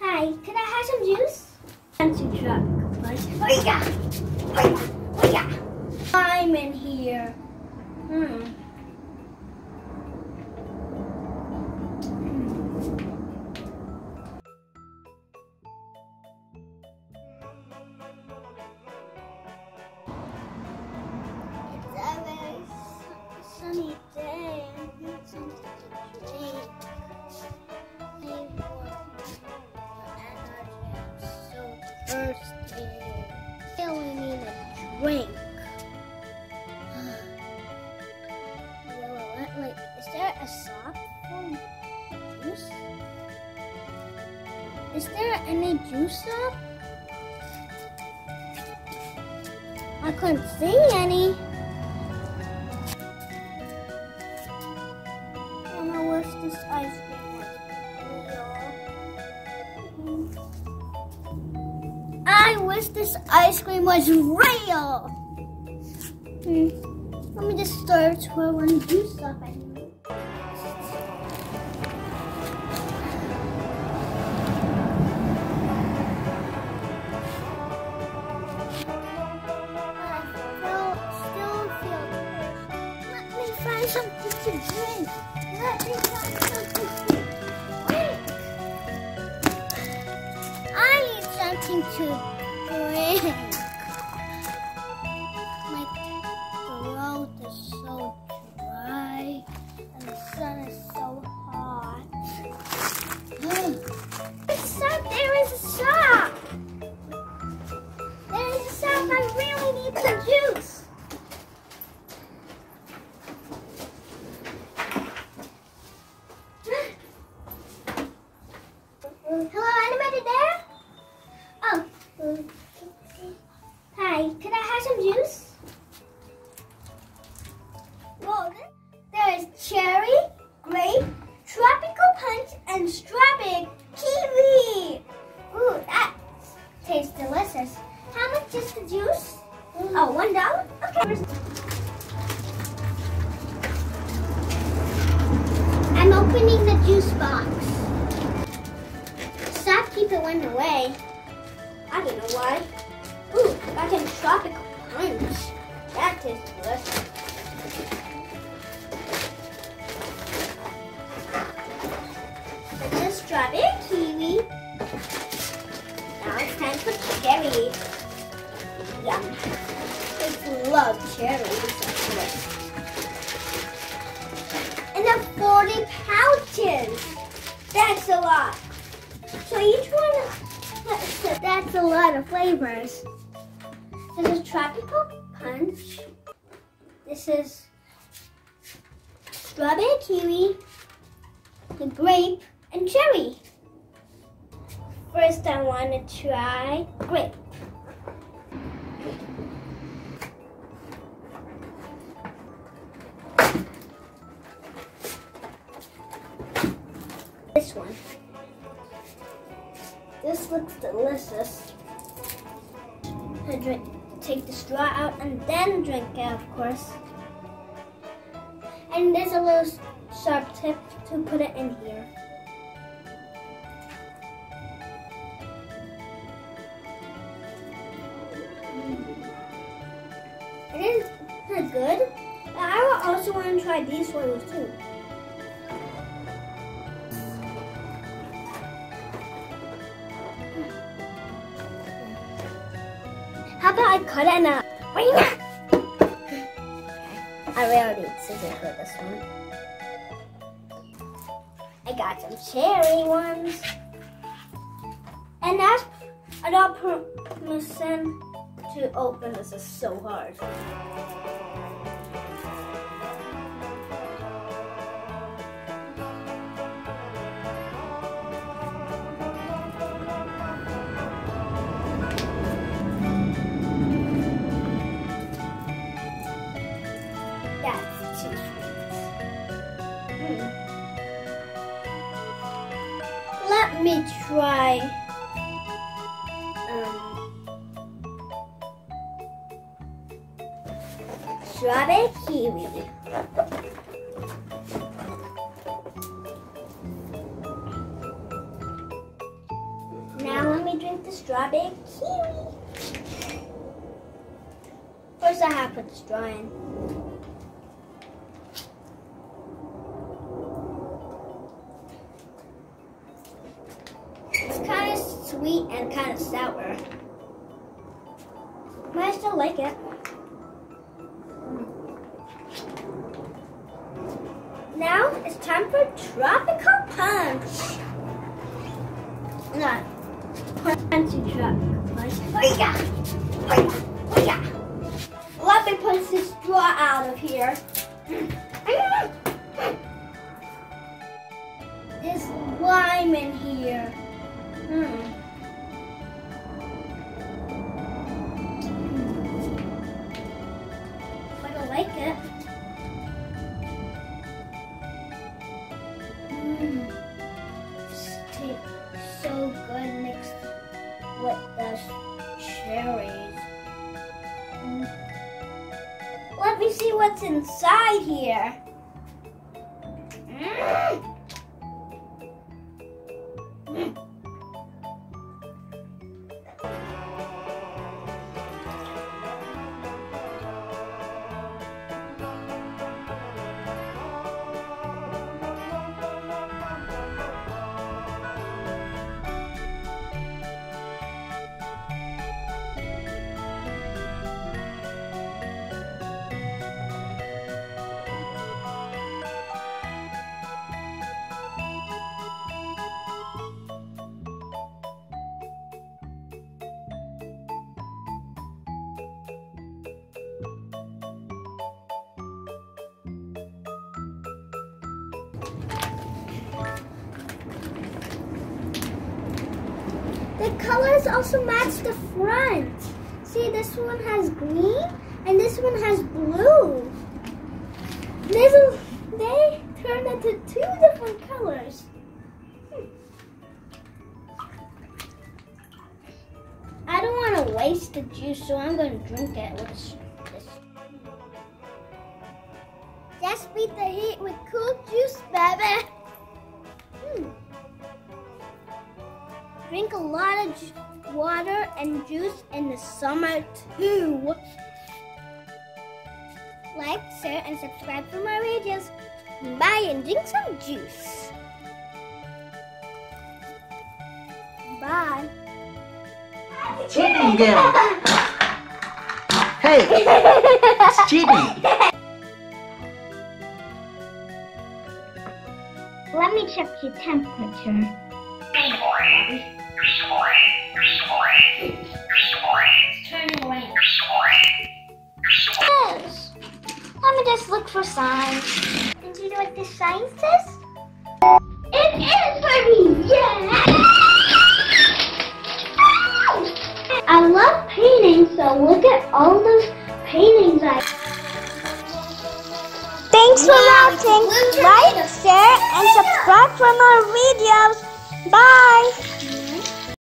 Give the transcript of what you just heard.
Hi, can I have some juice? Fancy tropical punch. Oh yeah! Oh yeah! Oh yeah! I'm in here. Hmm. Is there any juice up? I couldn't see any. This ice cream was. Real. I wish this ice cream was real. Hmm. Let me just start one juice up. I need something to drink. My throat is so dry and the sun is so hot. There is a sock. There is a sock. I really need some juice. Have some juice? Well, there is cherry, grape, tropical punch, and strawberry kiwi. Ooh, that tastes delicious. How much is the juice? Mm. Oh, one dollar? Okay. I'm opening the juice box. Stop, keep it one away. I don't know why. Ooh, got some tropical punch. That tastes delicious. This is strawberry kiwi. Now it's time for cherry. Yum. I love cherries. And the 40 pouches. That's a lot. So each one, that's a lot of flavors. This is tropical punch. This is strawberry kiwi, the grape, and cherry. First, I want to try grape. This one. This looks delicious. I drink, take the straw out and then drink it, of course. And there's a little sharp tip to put it in here. It is good. But I also want to try these ones too. How about I cut it in I really need scissors for this one. I got some cherry ones. And that's another permission to open. This is so hard. me try. Um, strawberry kiwi. Now let me drink the strawberry kiwi. First I have to put the straw in. Kind of sour. But I still like it. Now it's time for tropical punch. No, punchy tropical punch. Oh yeah, oh yeah, oh yeah. Let me punch this straw out of here. Let me see what's inside here. Mm. Mm. The colors also match the front. See, this one has green and this one has blue. This they turned into two different colors. Hmm. I don't want to waste the juice, so I'm going to drink it with this. Just beat the heat with cool juice, baby. Hmm. Drink a lot of ju- water and juice in the summer too. Like, share, and subscribe for more videos. Bye and drink some juice. Bye. Cheating again. Hey, it's cheating. Let me check your temperature. Yes. Let me just look for signs. And do you know what this sign says? It is me, yeah! I love painting, so look at all those paintings I Thanks for watching. Like, share, and subscribe for more videos. Bye.